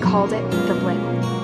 called it the Bling.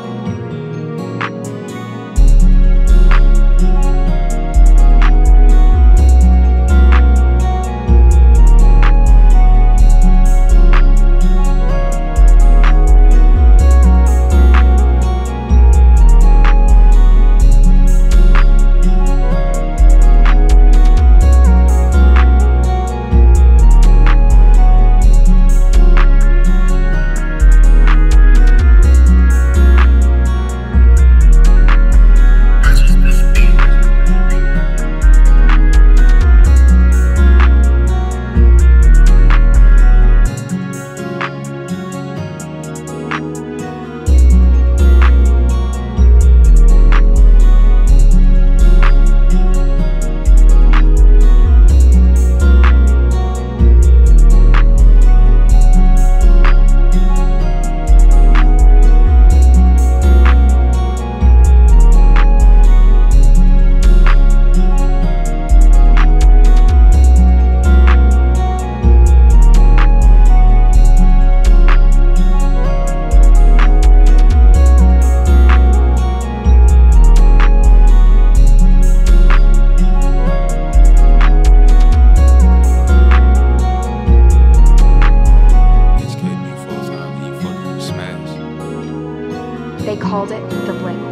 they called it the blink.